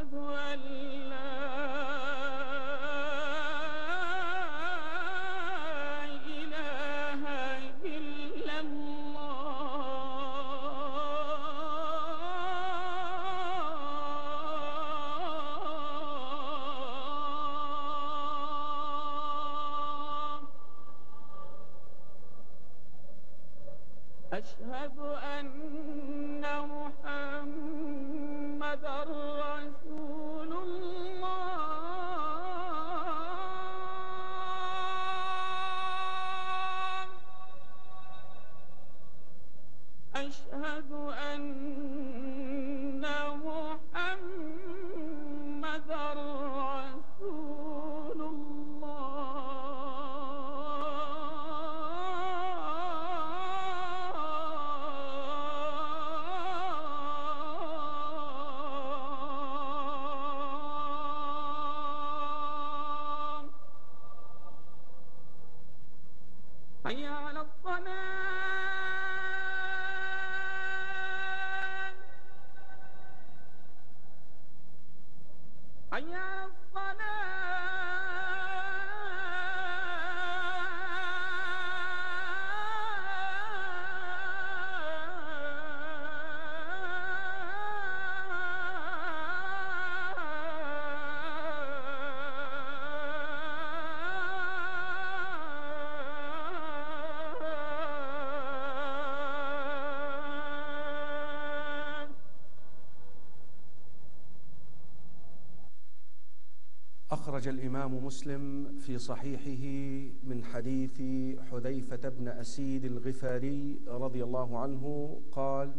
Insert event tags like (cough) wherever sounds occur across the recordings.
أشهد حي على أخرج الإمام مسلم في صحيحه من حديث حذيفة بن أسيد الغفاري رضي الله عنه قال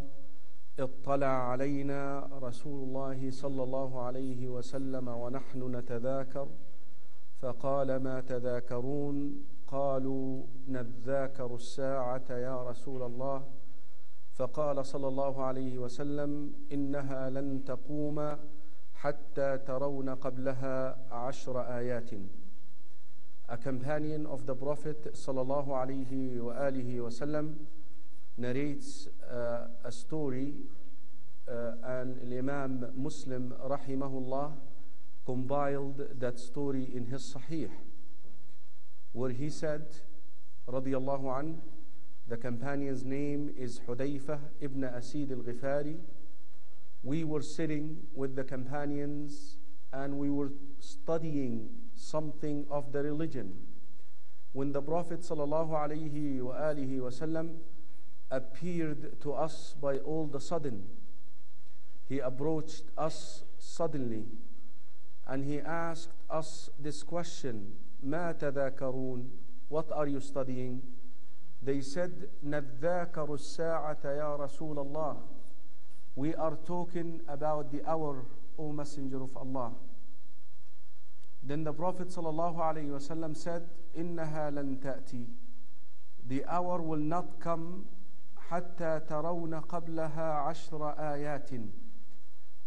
اطلع علينا رسول الله صلى الله عليه وسلم ونحن نتذاكر فقال ما تذاكرون؟ قالوا نذاكر الساعة يا رسول الله فقال صلى الله عليه وسلم إنها لن تقوم حتى ترون قبلها عشر آيات A companion of the Prophet sallallahu alaihi wa alihi wasallam narrates uh, a story uh, and Imam Muslim rahimahullah compiled that story in his Sahih where he said radiyallahu an the companion's name is Hudayfah ibn Asid al-Ghifari we were sitting with the companions and we were studying something of the religion when the prophet sallallahu alaihi wasallam appeared to us by all the sudden he approached us suddenly and he asked us this question ما تذاكرون what are you studying they said نذاكر الساعة يا رسول الله we are talking about the hour, O Messenger of Allah. Then the Prophet ﷺ said, إِنَّهَا لَن تَأْتِي The hour will not come حَتَّى تَرَوْنَ قَبْلَهَا عَشْرَ آيَاتٍ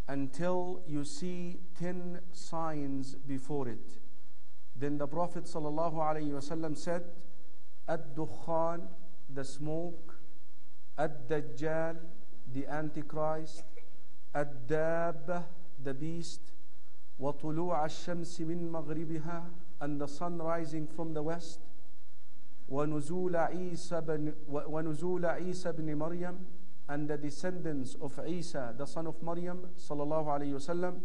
Until you see ten signs before it. Then the Prophet ﷺ said, الدخان, the smoke, الدجال, the Antichrist, الدابة, the beast, وطلوع الشمس من مغربها, and the sun rising from the west, ونزول عيسى بن ونزول عيسى بن مريم, and the descendants of Isa, the son of Maryam, sallallahu alayhi wasallam,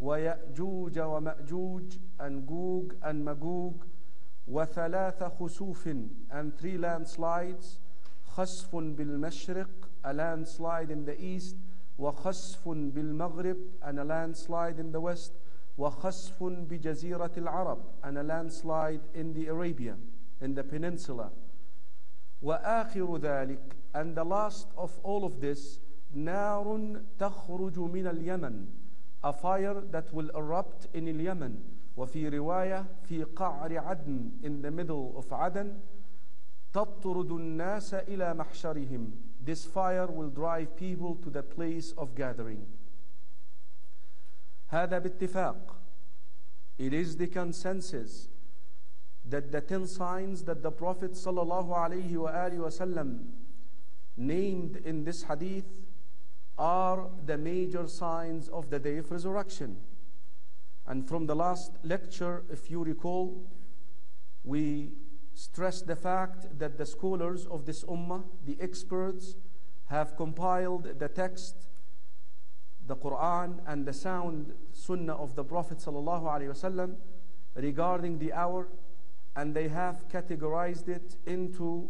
ويأجوج ومأجوج, and Gog and Magog, وثلاث خسوف, and three landslides, خسف بالمشرق, a landslide in the east, وخسف بالمغرب, and a landslide in the west, وخسف بجزيرة العرب, and a landslide in the Arabia, in the peninsula. وآخر ذلك, and the last of all of this, نار تخرج من اليمن, a fire that will erupt in Yemen وفي رواية في قعر عدن in the middle of عدن تطرد الناس إلى محشرهم This fire will drive people to the place of gathering هذا باتفاق It is the consensus that the ten signs that the Prophet sallallahu alaihi wasallam named in this hadith are the major signs of the day of resurrection. And from the last lecture, if you recall, we stressed the fact that the scholars of this ummah, the experts, have compiled the text, the Quran, and the sound sunnah of the Prophet wasallam regarding the hour, and they have categorized it into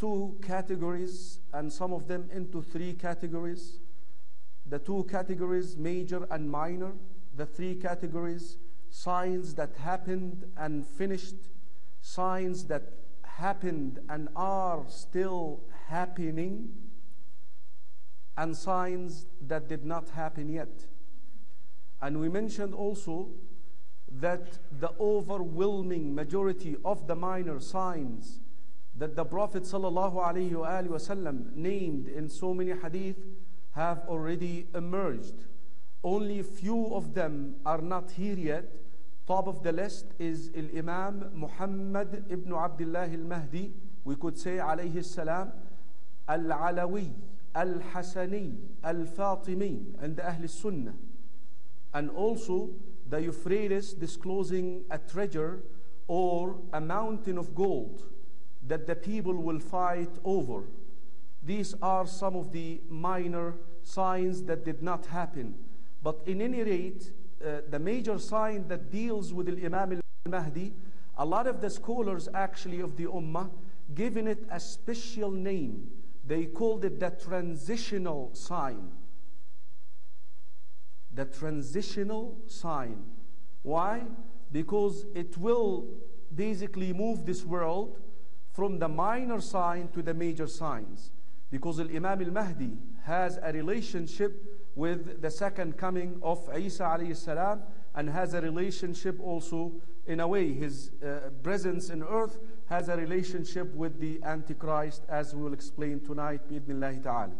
two categories, and some of them into three categories. The two categories, major and minor. The three categories, signs that happened and finished, signs that happened and are still happening, and signs that did not happen yet. And we mentioned also that the overwhelming majority of the minor signs that the Prophet ﷺ named in so many hadith have already emerged. Only few of them are not here yet. Top of the list is Imam Muhammad ibn Abdullah al-Mahdi. We could say alayhi salam al-Alawi, al-Hasani, al-Fatimi, and Ahl Sunnah. And also the Euphrates disclosing a treasure or a mountain of gold that the people will fight over. These are some of the minor signs that did not happen. But in any rate, uh, the major sign that deals with the Imam al-Mahdi, a lot of the scholars actually of the Ummah given it a special name. They called it the transitional sign. The transitional sign. Why? Because it will basically move this world from the minor sign to the major signs. Because Imam al-Mahdi has a relationship with the second coming of Isa alayhi salam and has a relationship also in a way his uh, presence in earth has a relationship with the antichrist as we will explain tonight bi'idhnillahi ta'ala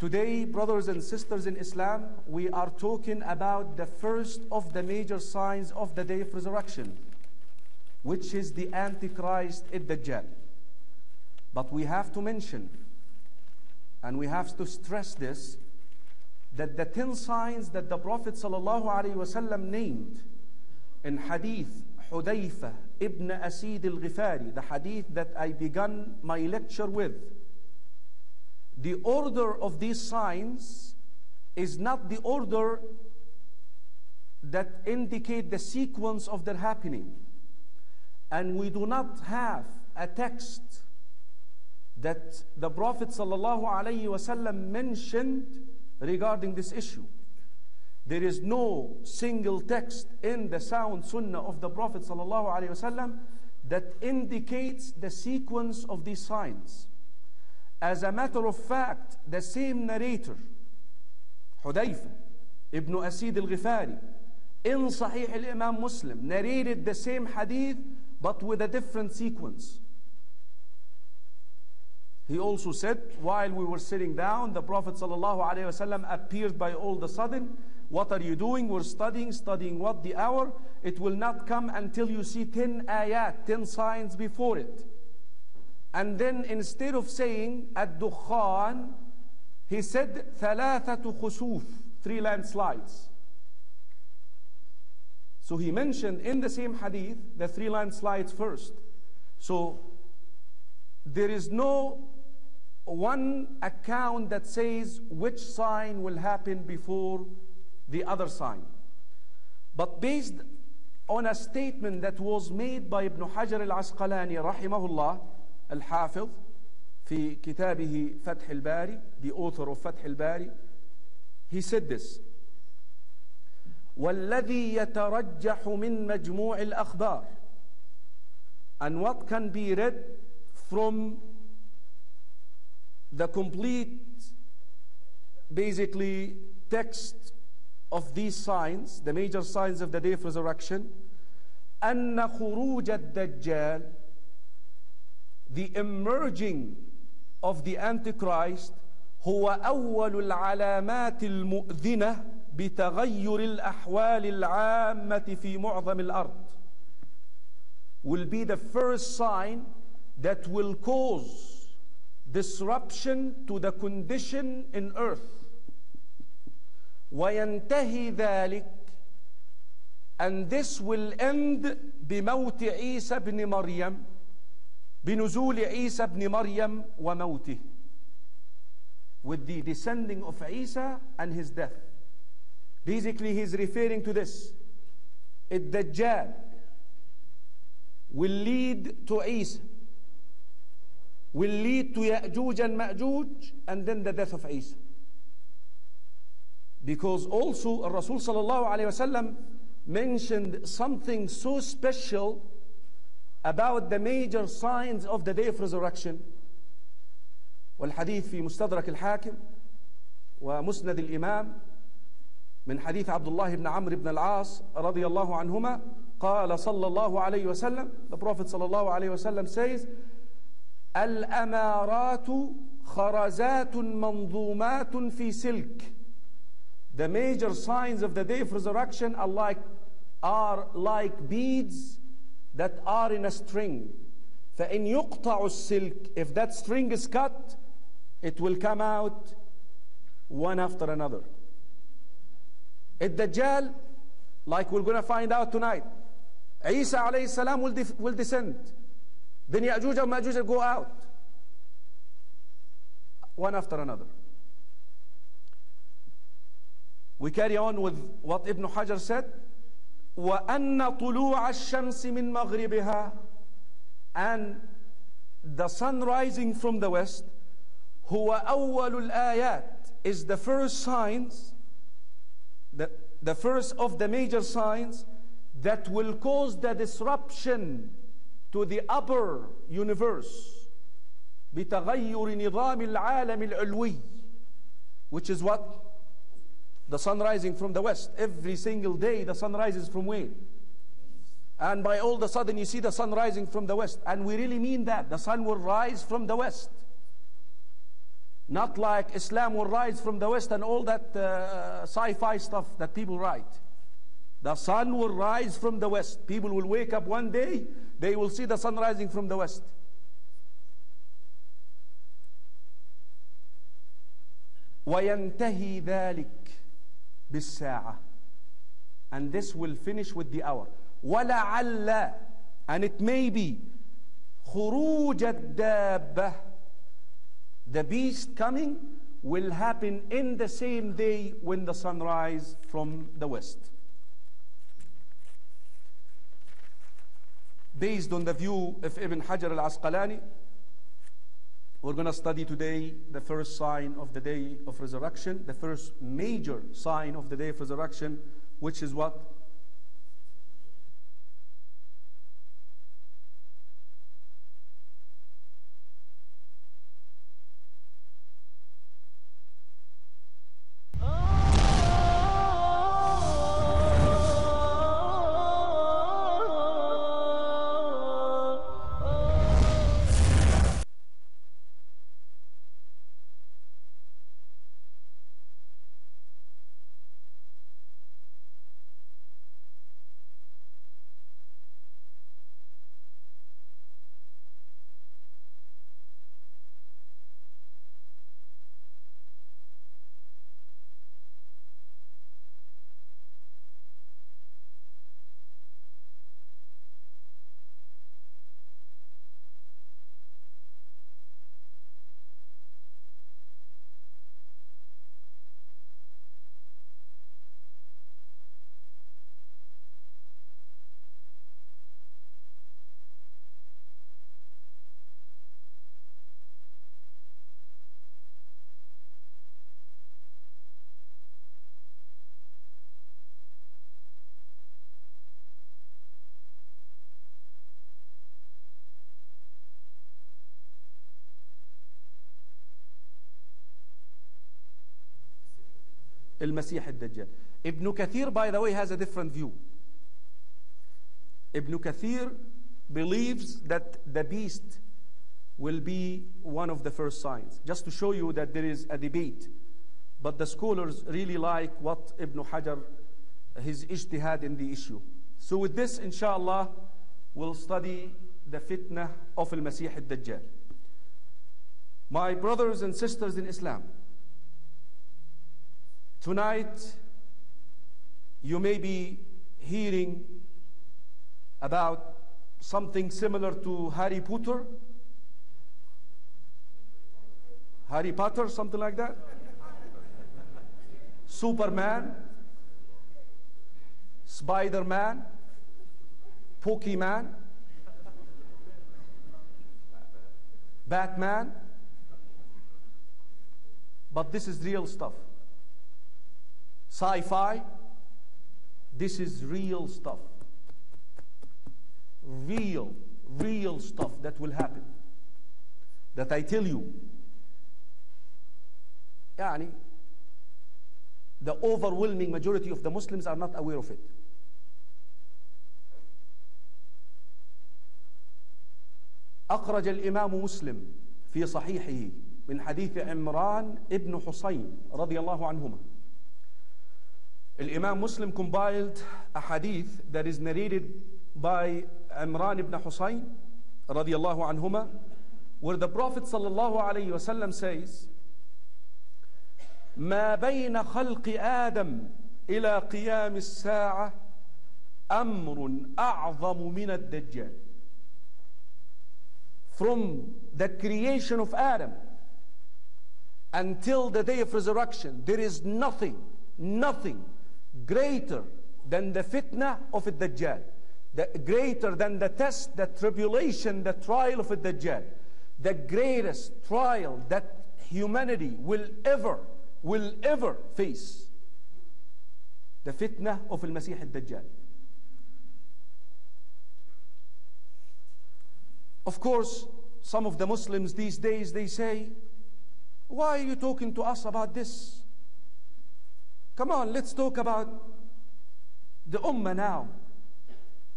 Today, brothers and sisters in Islam, we are talking about the first of the major signs of the day of resurrection, which is the Antichrist, Ad-Dajjal. But we have to mention, and we have to stress this, that the ten signs that the Prophet ﷺ named in Hadith Hudayfa ibn Asid al-Ghifari, the hadith that I began my lecture with, the order of these signs is not the order that indicate the sequence of their happening. And we do not have a text that the Prophet ﷺ mentioned regarding this issue. There is no single text in the sound sunnah of the Prophet ﷺ that indicates the sequence of these signs. As a matter of fact, the same narrator, Hudayfa ibn Asid al-Ghifari, in Sahih al-Imam Muslim, narrated the same hadith but with a different sequence. He also said, while we were sitting down, the Prophet ﷺ appeared by all the sudden. What are you doing? We're studying, studying what? The hour. It will not come until you see 10 ayat, 10 signs before it. And then instead of saying ad-dukhan, he said thalathatu khusuf, three landslides. So he mentioned in the same hadith the three landslides first. So there is no one account that says which sign will happen before the other sign. But based on a statement that was made by Ibn Hajar al-Asqalani rahimahullah, الحافظ في كتابه فتح الباري the author of فتح الباري he said this والذي يترجح من مجموع الأخبار and what can be read from the complete basically text of these signs, the major signs of the day of resurrection, أن خروج الدجال, the emerging of the Antichrist, هو أول العلامات المؤذنة بتغير الأحوال العامة في معظم الأرض. Will be the first sign that will cause disruption to the condition in earth. وينتهي ذلك and this will end بموت عيسى بن مريم بنزول عيسى بن مريم وموته with the descending of Isa and his death basically he's referring to this الدجال will lead to Isa will lead to Ya'juj and Ma'juj and then the death of Isa because also Rasul sallallahu alayhi wasallam mentioned something so special about the major signs of the day of resurrection والحديث في مستدرك الحاكم ومسند الإمام من حديث عبد الله بن عمرو بن العاص رضي الله عنهما قال صلى الله عليه وسلم the Prophet صلى الله عليه وسلم says الأمارات خرزات منظومات في سلك The major signs of the day of resurrection are like, are like beads that are in a string. فإن يقطع السلك, if that string is cut, it will come out one after another. الدجال, like we're going to find out tonight, Isa alayhi salam will, will descend. Then Ya'juj and Ma'juj will go out. One after another. We carry on with what Ibn Hajar said. وأن طلوع الشمس من مغربها and the sun rising from the west هو أول الآيات is the first signs the, the first of the major signs that will cause the disruption to the upper universe بتغير نظام العالم العلوي which is what the sun rising from the west. Every single day, the sun rises from where? And by all of a sudden, you see the sun rising from the west. And we really mean that. The sun will rise from the west. Not like Islam will rise from the west and all that uh, sci fi stuff that people write. The sun will rise from the west. People will wake up one day, they will see the sun rising from the west. وينتهي ذلك بالساعة and this will finish with the hour ولعل and it may be خروج الدابة the beast coming will happen in the same day when the sun rise from the west Based on the view of Ibn Hajar al-Asqalani we're going to study today the first sign of the day of resurrection, the first major sign of the day of resurrection, which is what? المسيح الدجال Ibn Kathir by the way has a different view Ibn Kathir believes that the beast will be one of the first signs just to show you that there is a debate but the scholars really like what Ibn Hajar his ijtihad in the issue so with this inshallah we'll study the fitna of al-Masih al-Dajjal my brothers and sisters in Islam tonight you may be hearing about something similar to Harry Potter. Harry Potter something like that. Superman. Spider-Man. Pokemon. Batman. But this is real stuff sci-fi this is real stuff real real stuff that will happen that I tell you يعني the overwhelming majority of the Muslims are not aware of it أخرج الإمام مسلم في صحيحه من حديث عمران ابن حسين رضي الله عنهما الإمام مسلم compiled a hadith that is narrated by Imran ibn Husayn رضي الله عنهما where the Prophet صلى الله عليه وسلم says ما بين خلق آدم إلى قيام الساعة أمر أعظم من الدجال from the creation of Adam until the day of resurrection there is nothing nothing greater than the fitna of the Dajjal. The, greater than the test the tribulation the trial of the Dajjal. The greatest trial that humanity will ever will ever face. The fitna of al-Masih al-Dajjal. Of course, some of the Muslims these days they say, Why are you talking to us about this? Come on, let's talk about the Ummah now.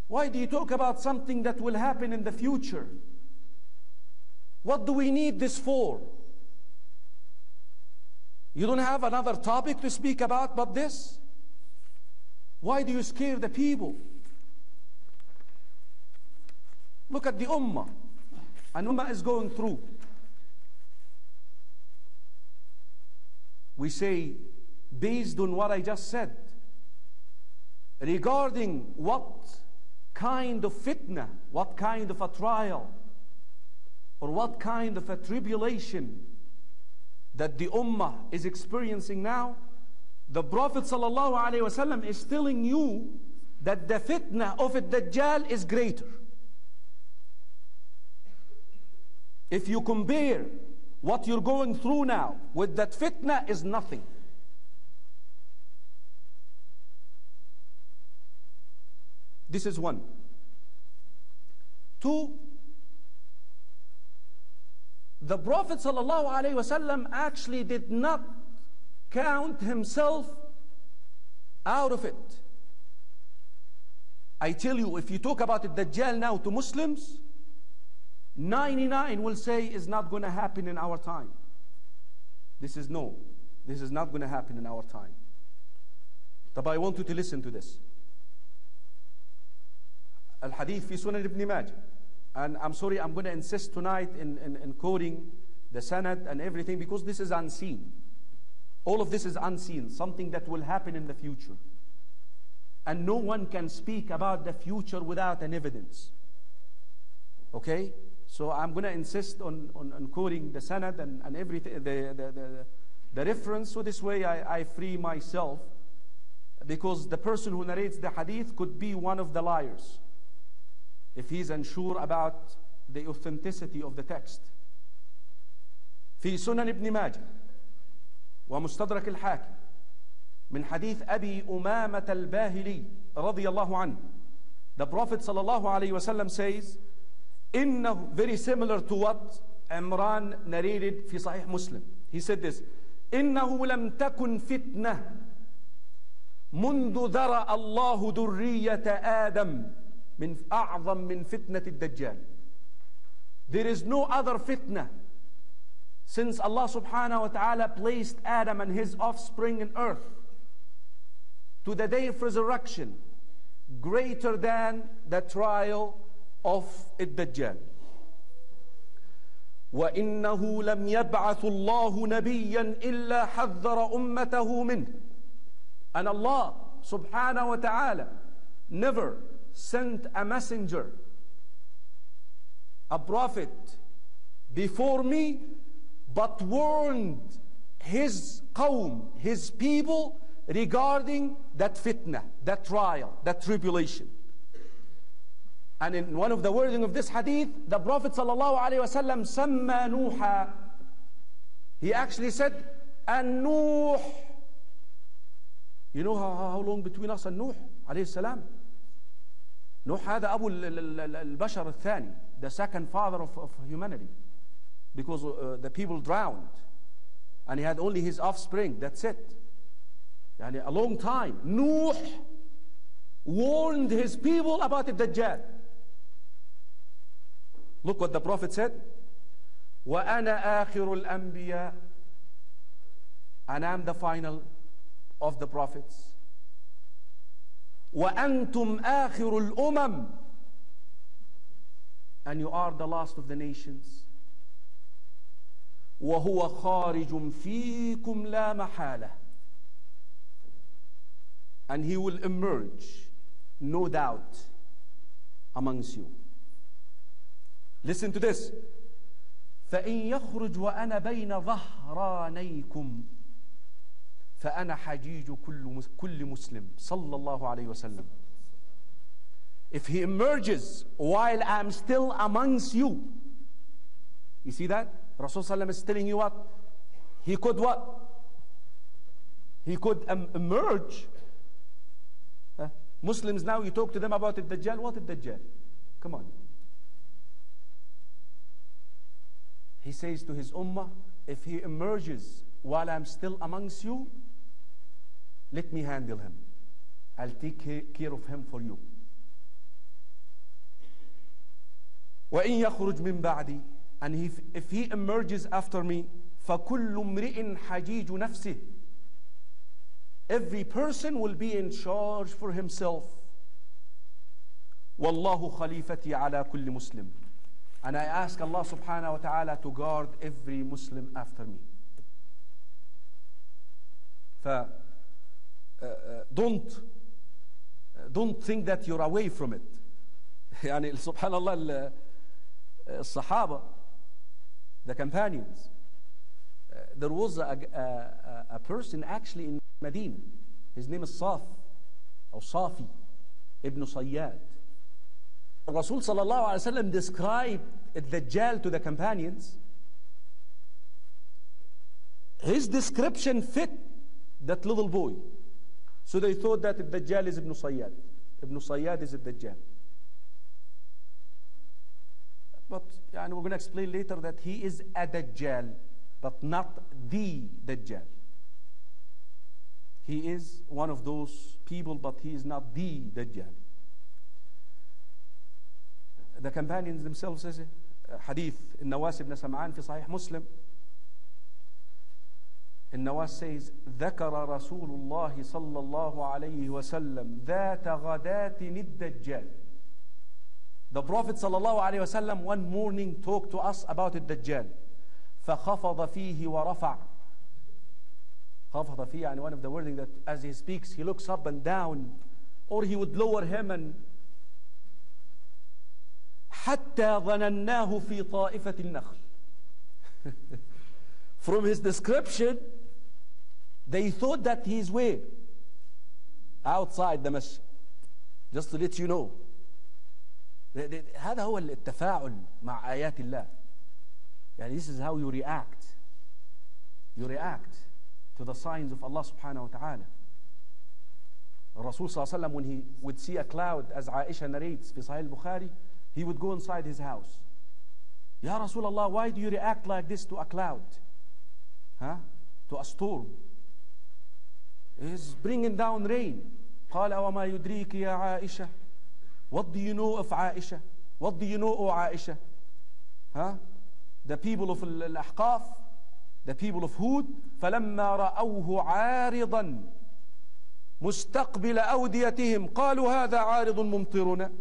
Why do you talk about something that will happen in the future? What do we need this for? You don't have another topic to speak about but this? Why do you scare the people? Look at the Ummah. An Ummah is going through. We say, based on what I just said, regarding what kind of fitna, what kind of a trial, or what kind of a tribulation that the Ummah is experiencing now, the Prophet ﷺ is telling you that the fitna of a Dajjal is greater. If you compare what you're going through now with that fitna is nothing. This is one. Two, the Prophet ﷺ actually did not count himself out of it. I tell you, if you talk about the Dajjal now to Muslims, 99 will say is not going to happen in our time. This is no. This is not going to happen in our time. But I want you to listen to this. Al-Hadith fi Sunan ibn Majah. And I'm sorry, I'm going to insist tonight in, in, in quoting the Sanad and everything because this is unseen. All of this is unseen, something that will happen in the future. And no one can speak about the future without an evidence. Okay? So I'm going to insist on, on, on quoting the Sanad and, and everything, the, the, the, the reference. So this way I, I free myself because the person who narrates the hadith could be one of the liars if he's unsure about the authenticity of the text. في سنن ابن ماجه ومستدرك الحاكم من حديث أبي أمامة الباهلي رضي الله عنه The Prophet صلى الله عليه وسلم says إنه very similar to what Imran narrated في صحيح مسلم He said this إنه لم تكن فتنة منذ ذرأ الله ذرية آدم من أعظم من فتنة الدجال There is no other fitna since Allah subhanahu wa ta'ala placed Adam and his offspring in earth to the day of resurrection greater than the trial of الدجال وإنه لم يبعث الله نبيا إلا حذر أمته منه and Allah subhanahu wa ta'ala never sent a messenger a prophet before me but warned his qawm, his people regarding that fitna, that trial, that tribulation. And in one of the wording of this hadith, the Prophet sallallahu alaihi wasallam samma Nuha. He actually said, "And Nuh." You know how, how long between us and Nuh عليه السلام? نوح هذا أبو ال- ال- ال- البشر الثاني, the second father of, of humanity, because uh, the people drowned, and he had only his offspring. That's it. يعني a long time. Nuh warned his people about the Dajjal. Look what the Prophet said. وأنا آخر الأنبياء and I'm the final of the prophets. وأنتم آخر الأمم and you are the last of the nations. وهو خارج فيكم لا محالة and he will emerge no doubt amongst you. Listen to this. فإن يخرج وأنا بين ظهرانيكم فأنا حجيج كل كل مسلم صلى الله عليه وسلم. If he emerges while I'm still amongst you, you see that? Rasul Sallam is telling you what? He could what? He could um, emerge. Huh? Muslims now, you talk to them about the Dajjal. What is Dajjal? Come on. He says to his ummah, if he emerges while I'm still amongst you, let me handle him. I'll take ca- care of him for you. وإن يخرج من بعدي and if, if he emerges after me فكل امرئ حجيج نفسه every person will be in charge for himself والله خليفتي على كل مسلم and I ask Allah subhanahu wa ta'ala to guard every Muslim after me ف uh, uh, don't uh, don't think that you're away from it (laughs) يعني سبحان الله ال- الصحابة the companions uh, there was a, a, a person actually in Medina his name is Saf or Safi ibn Sayyad Rasul sallallahu alaihi wasallam described Dajjal to the companions his description fit that little boy so they thought that Dajjal is Ibn Sayyad Ibn Sayyad is Dajjal but يعني we're going to explain later that he is a Dajjal, but not the Dajjal. He is one of those people, but he is not the Dajjal. The companions themselves says uh, حديث النواس بن سمعان في صحيح مسلم النواس says ذكر رسول الله صلى الله عليه وسلم ذات غداة الدجال The Prophet sallallahu alaihi wasallam one morning talked to us about الدجال فخفض فيه ورفع خفض فيه يعني one of the wording that as he speaks he looks up and down or he would lower him and حتى ظنناه في طائفة النخل From his description they thought that he's where? Outside the masjid. Just to let you know. ده- ده- هذا هو التفاعل مع آيات الله. يعني this is how you react. You react to the signs of Allah subhanahu wa ta'ala. Rasul صلى الله عليه وسلم when he would see a cloud as Aisha narrates في صحيح البخاري he would go inside his house. Ya Rasulullah, why do you react like this to a cloud? Huh? To a storm? Eh, he's bringing down rain. قال وما يدريك يا عائشة What do you know of عائشة? What do you know of عائشة? Huh? The people of ال- الأحقاف The people of Hud فلما رأوه عارضا مستقبل أوديتهم قالوا هذا عارض ممطرنا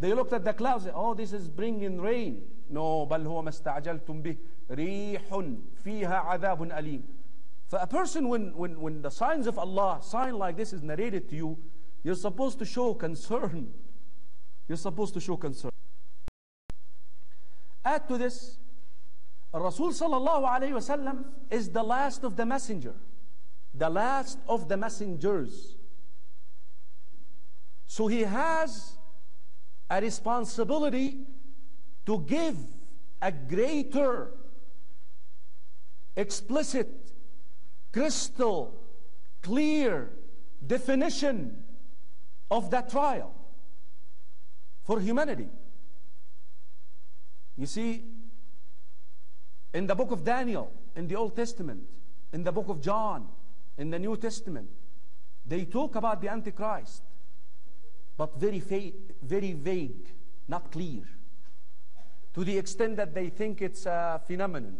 They looked at the clouds Oh this is bringing rain No بل هو ما استعجلتم به ريح فيها عذاب أليم For a person when, when, when the signs of Allah sign like this is narrated to you You're supposed to show concern. You're supposed to show concern. Add to this Rasul sallallahu alayhi wasallam is the last of the messenger. The last of the messengers. So he has a responsibility to give a greater explicit crystal clear definition of that trial for humanity you see in the book of Daniel, in the Old Testament, in the book of John, in the New Testament, they talk about the Antichrist, but very, very vague, not clear, to the extent that they think it's a phenomenon.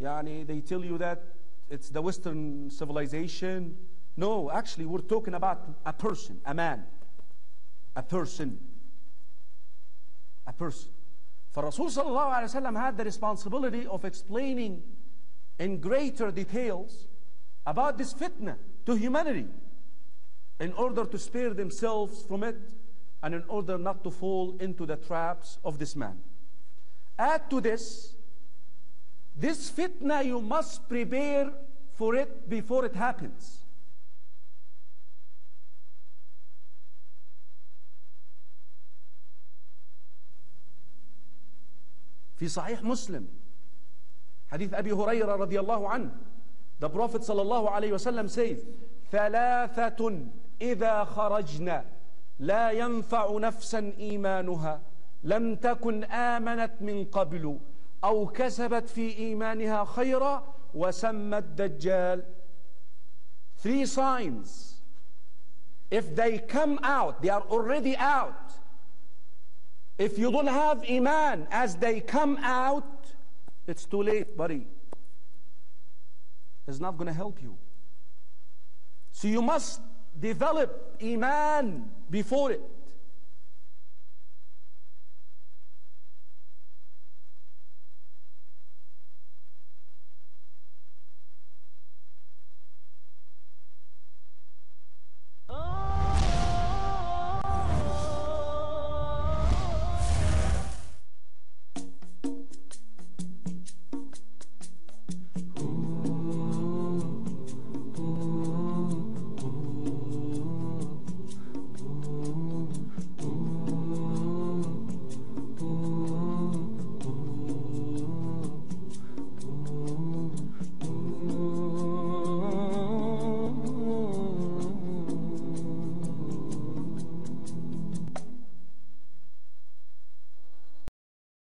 Yani they tell you that it's the Western civilization. No, actually, we're talking about a person, a man, a person, a person. For Rasul had the responsibility of explaining in greater details about this fitna to humanity in order to spare themselves from it and in order not to fall into the traps of this man. Add to this, this fitna you must prepare for it before it happens. في صحيح مسلم حديث أبي هريرة رضي الله عنه The Prophet صلى الله عليه وسلم says ثلاثة إذا خرجنا لا ينفع نفسا إيمانها لم تكن آمنت من قبل أو كسبت في إيمانها خيرا وسمى الدجال Three signs If they come out, they are already out If you don't have Iman as they come out, it's too late, buddy. It's not going to help you. So you must develop Iman before it.